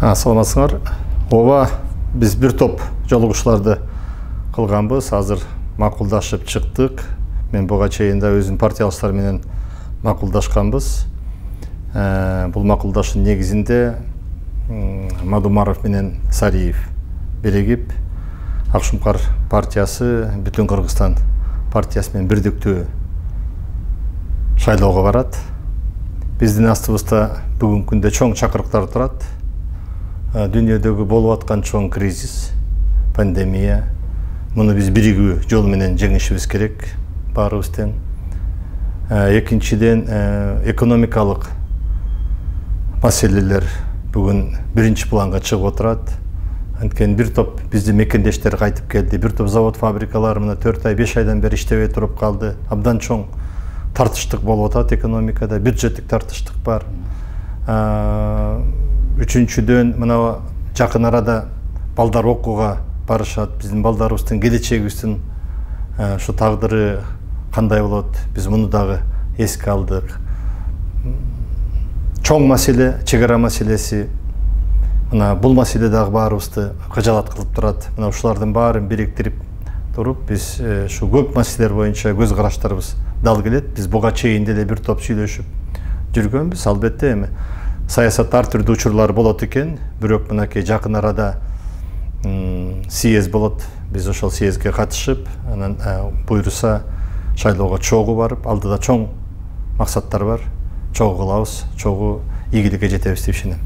саламатсыңар. Ооба биз бир топ жолугушууларды кылганбыз азыр макулдашып чыктык мен буга чейин да өзүмдүн партиялаштарым менен макулдашканбыз бул макулдашуунун негизинде мадумаров менен сариев биригип ак шумкар партиясы бүтүн кыргызстан партиясы менен бирдиктүү шайлоого барат биздин астыбызда бүгүнкү күндө чоң чакырыктар турат дүйнөдөгү болуп аткан чоң кризис пандемия. Муну биз биригүү жол менен жеңишибиз керек баарыбыз тең экинчиден экономикалык маселелер бүгүн биринчи планга чыгып отурат. Анткени бир топ биздин мекендештер кайтып келди. Бир топ завод фабрикалар мына төрт ай беш айдан бери иштебей туруп калды. Абдан чоң тартыштык болуп атат экономикада. Бюджеттик тартыштык бар. Үчүнчүдөн мына жакын арада балдар окууга барышат. Биздин балдарыбыздын келечегибиздин ушу тагдыры кандай болот биз муну дагы эске алдык. Чоң маселе чек ара маселеси. Мына бул маселе дагы баарыбызды кыжаалат кылып турат. Мына ушулардын баарын бириктирип туруп биз ушу көп маселелер боюнча көз караштарыбыз дал келет. Биз буга чейин деле бир топ сүйлөшүп жүргөнбүз албетте эми саясатта ар түрдүү учурлар болот экен. Бирок мынакей жакын арада съезд болот. Биз ошол съездге катышып анан буюрса шайлоого чогуу барып алдыда чоң максаттар бар. Чогуу кылабыз чогуу ийгиликке жетебиз деп ишенем.